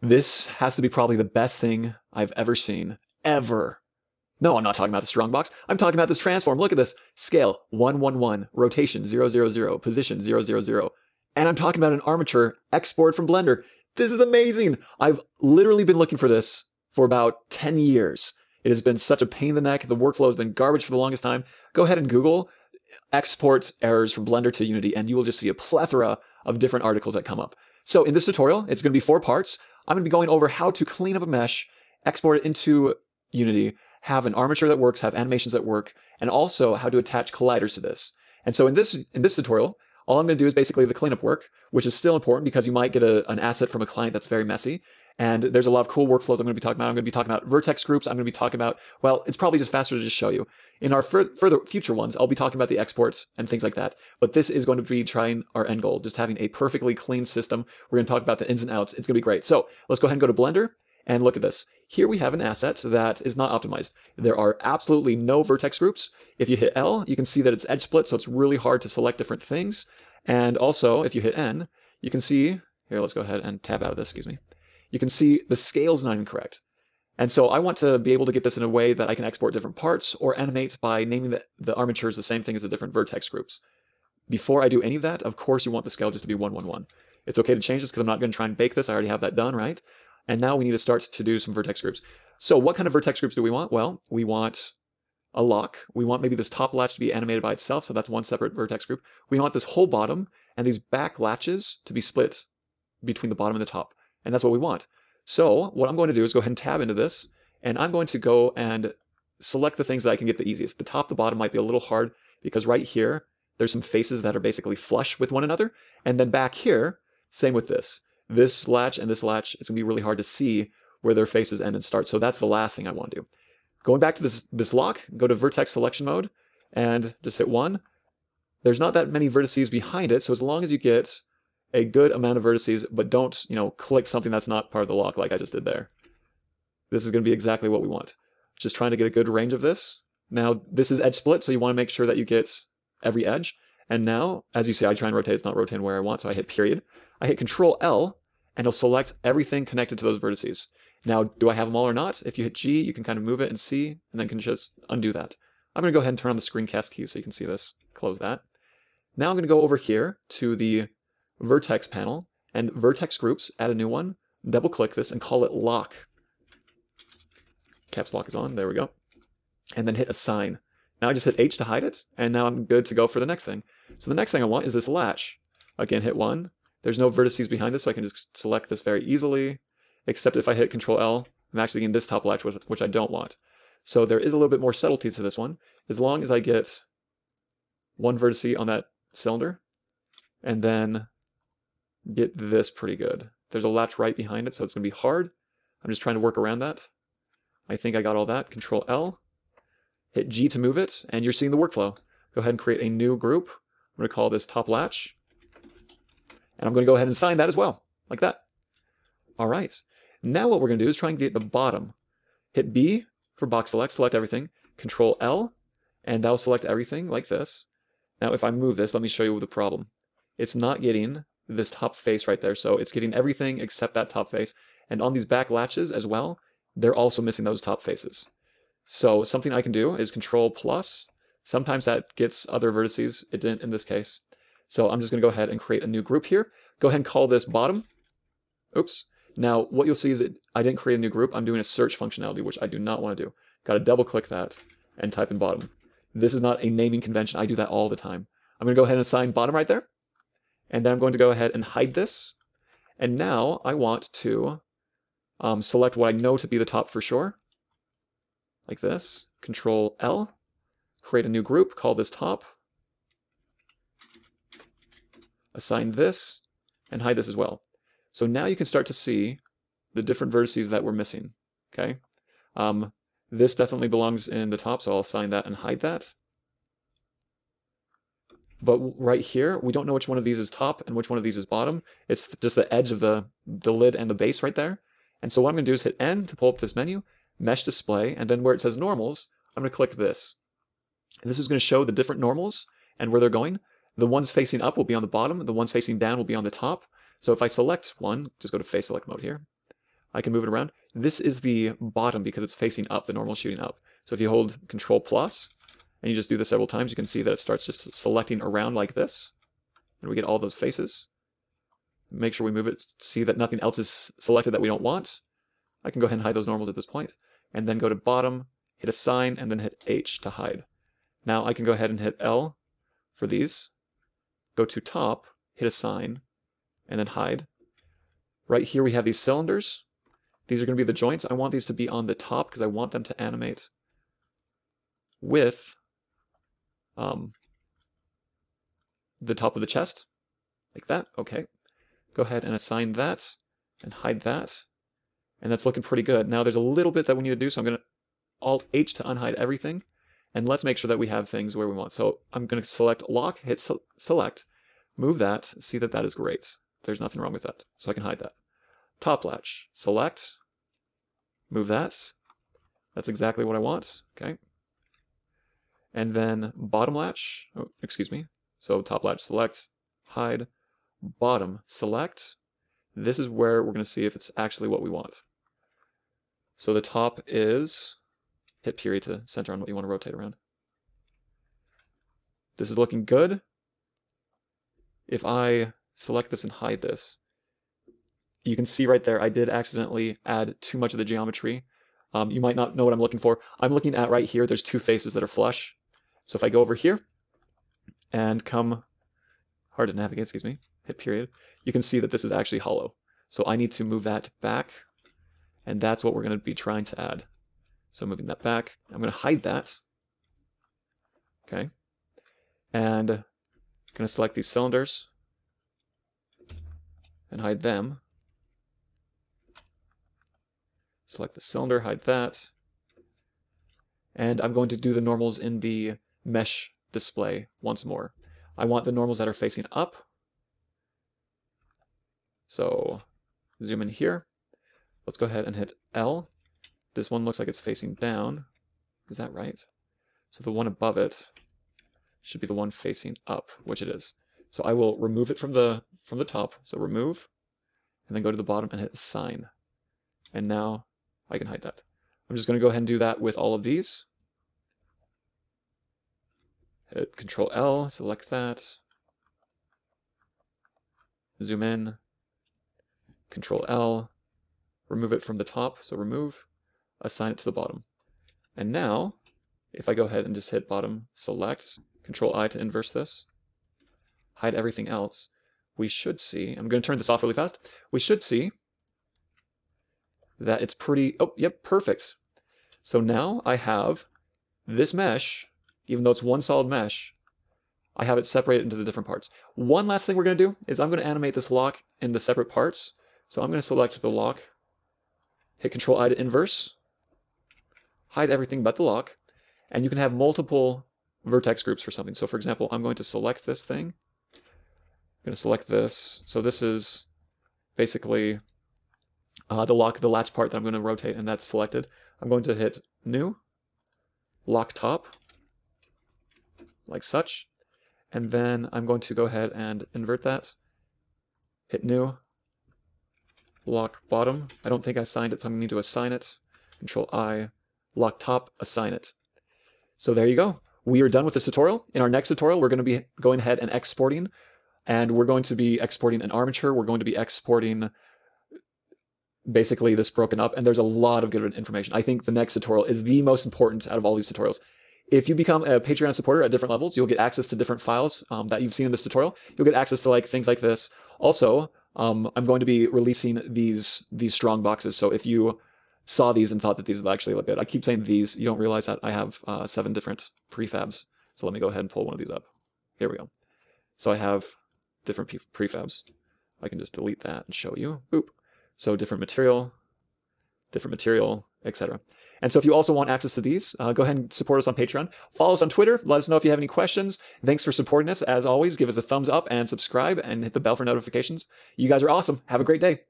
This has to be probably the best thing I've ever seen. Ever. No, I'm not talking about the strongbox. I'm talking about this transform. Look at this. Scale 111, rotation 000, position 000. And I'm talking about an armature export from Blender. This is amazing. I've literally been looking for this for about 10 years. It has been such a pain in the neck. The workflow has been garbage for the longest time. Go ahead and Google export errors from Blender to Unity, and you will just see a plethora of different articles that come up. So in this tutorial, it's going to be four parts. I'm going to be going over how to clean up a mesh, export it into Unity, have an armature that works, have animations that work, and also how to attach colliders to this. And so in this in this tutorial, all I'm going to do is basically the cleanup work, which is still important because you might get a, an asset from a client that's very messy. And there's a lot of cool workflows I'm going to be talking about. I'm going to be talking about vertex groups. I'm going to be talking about, well, it's probably just faster to just show you. In our fur- further future ones, I'll be talking about the exports and things like that. But this is going to be trying our end goal, just having a perfectly clean system. We're going to talk about the ins and outs. It's going to be great. So let's go ahead and go to Blender and look at this. Here we have an asset that is not optimized. There are absolutely no vertex groups. If you hit L, you can see that it's edge split, so it's really hard to select different things. And also, if you hit N, you can see, here, let's go ahead and tab out of this, excuse me you can see the scale's not incorrect. And so I want to be able to get this in a way that I can export different parts or animate by naming the, the armatures the same thing as the different vertex groups. Before I do any of that, of course you want the scale just to be 111. It's okay to change this because I'm not going to try and bake this. I already have that done, right? And now we need to start to do some vertex groups. So what kind of vertex groups do we want? Well, we want a lock. We want maybe this top latch to be animated by itself, so that's one separate vertex group. We want this whole bottom and these back latches to be split between the bottom and the top. And that's what we want. So what I'm going to do is go ahead and tab into this, and I'm going to go and select the things that I can get the easiest. The top, the bottom might be a little hard because right here, there's some faces that are basically flush with one another. And then back here, same with this. This latch and this latch, it's gonna be really hard to see where their faces end and start. So that's the last thing I want to do. Going back to this, this lock, go to vertex selection mode and just hit one. There's not that many vertices behind it. So as long as you get a good amount of vertices, but don't, you know, click something that's not part of the lock like I just did there. This is going to be exactly what we want. Just trying to get a good range of this. Now, this is edge split, so you want to make sure that you get every edge. And now, as you see, I try and rotate. It's not rotating where I want, so I hit period. I hit Control L, and it'll select everything connected to those vertices. Now, do I have them all or not? If you hit G, you can kind of move it and see, and then can just undo that. I'm going to go ahead and turn on the screencast key so you can see this. Close that. Now I'm going to go over here to the vertex panel, and vertex groups, add a new one, double click this and call it lock. Caps lock is on, there we go. And then hit assign. Now I just hit H to hide it, and now I'm good to go for the next thing. So the next thing I want is this latch. Again, hit one. There's no vertices behind this, so I can just select this very easily, except if I hit Control L, I'm actually getting this top latch, which I don't want. So there is a little bit more subtlety to this one, as long as I get one vertice on that cylinder, and then get this pretty good. There's a latch right behind it, so it's going to be hard. I'm just trying to work around that. I think I got all that. Control L, hit G to move it, and you're seeing the workflow. Go ahead and create a new group. I'm going to call this top latch. And I'm going to go ahead and sign that as well, like that. All right. Now what we're going to do is try and get the bottom. Hit B for box select, select everything. Control L, and that'll select everything like this. Now if I move this, let me show you the problem. It's not getting this top face right there. So it's getting everything except that top face. And on these back latches as well, they're also missing those top faces. So something I can do is control plus. Sometimes that gets other vertices. It didn't in this case. So I'm just going to go ahead and create a new group here. Go ahead and call this bottom. Oops. Now what you'll see is that I didn't create a new group. I'm doing a search functionality, which I do not want to do. Got to double click that and type in bottom. This is not a naming convention. I do that all the time. I'm going to go ahead and assign bottom right there. And then I'm going to go ahead and hide this. And now I want to um, select what I know to be the top for sure, like this. Control L, create a new group, call this top, assign this, and hide this as well. So now you can start to see the different vertices that we're missing, okay? Um, this definitely belongs in the top, so I'll assign that and hide that. But right here, we don't know which one of these is top and which one of these is bottom. It's just the edge of the, the lid and the base right there. And so what I'm going to do is hit N to pull up this menu, mesh display, and then where it says normals, I'm going to click this. And this is going to show the different normals and where they're going. The ones facing up will be on the bottom. The ones facing down will be on the top. So if I select one, just go to face select mode here. I can move it around. This is the bottom because it's facing up, the normal shooting up. So if you hold Control plus and you just do this several times, you can see that it starts just selecting around like this. And we get all those faces. Make sure we move it, see that nothing else is selected that we don't want. I can go ahead and hide those normals at this point, and then go to bottom, hit assign, and then hit H to hide. Now I can go ahead and hit L for these, go to top, hit assign, and then hide. Right here we have these cylinders. These are going to be the joints. I want these to be on the top because I want them to animate with um, the top of the chest, like that. Okay. Go ahead and assign that and hide that. And that's looking pretty good. Now there's a little bit that we need to do, so I'm going to Alt H to unhide everything. And let's make sure that we have things where we want. So I'm going to select lock, hit select, move that, see that that is great. There's nothing wrong with that. So I can hide that. Top latch, select, move that. That's exactly what I want. Okay. And then bottom latch, oh, excuse me. So top latch, select, hide, bottom, select. This is where we're going to see if it's actually what we want. So the top is, hit period to center on what you want to rotate around. This is looking good. If I select this and hide this, you can see right there, I did accidentally add too much of the geometry. Um, you might not know what I'm looking for. I'm looking at right here, there's two faces that are flush. So if I go over here and come, hard to navigate, excuse me, hit period, you can see that this is actually hollow. So I need to move that back, and that's what we're going to be trying to add. So moving that back, I'm going to hide that. Okay. And I'm going to select these cylinders and hide them. Select the cylinder, hide that. And I'm going to do the normals in the mesh display once more. I want the normals that are facing up. So zoom in here. Let's go ahead and hit L. This one looks like it's facing down. Is that right? So the one above it should be the one facing up, which it is. So I will remove it from the from the top. So remove, and then go to the bottom and hit assign. And now I can hide that. I'm just going to go ahead and do that with all of these. Hit Control L, select that. Zoom in. Control L. Remove it from the top, so remove. Assign it to the bottom. And now, if I go ahead and just hit bottom, select, Control I to inverse this, hide everything else, we should see, I'm going to turn this off really fast, we should see that it's pretty, oh, yep, perfect. So now I have this mesh even though it's one solid mesh, I have it separated into the different parts. One last thing we're going to do is I'm going to animate this lock in the separate parts. So I'm going to select the lock, hit Control I to inverse, hide everything but the lock, and you can have multiple vertex groups for something. So for example, I'm going to select this thing. I'm going to select this. So this is basically uh, the lock, the latch part that I'm going to rotate, and that's selected. I'm going to hit New, Lock Top, like such. And then I'm going to go ahead and invert that, hit new, lock bottom. I don't think I signed it, so I'm going to need to assign it. Control I, lock top, assign it. So there you go. We are done with this tutorial. In our next tutorial, we're going to be going ahead and exporting, and we're going to be exporting an armature. We're going to be exporting basically this broken up, and there's a lot of good information. I think the next tutorial is the most important out of all these tutorials. If you become a Patreon supporter at different levels, you'll get access to different files um, that you've seen in this tutorial. You'll get access to like things like this. Also, um, I'm going to be releasing these these strong boxes. So if you saw these and thought that these actually look good, I keep saying these. You don't realize that I have uh, seven different prefabs. So let me go ahead and pull one of these up. Here we go. So I have different prefabs. I can just delete that and show you. Boop. So different material, different material, etc. And so if you also want access to these, uh, go ahead and support us on Patreon. Follow us on Twitter. Let us know if you have any questions. Thanks for supporting us. As always, give us a thumbs up and subscribe and hit the bell for notifications. You guys are awesome. Have a great day.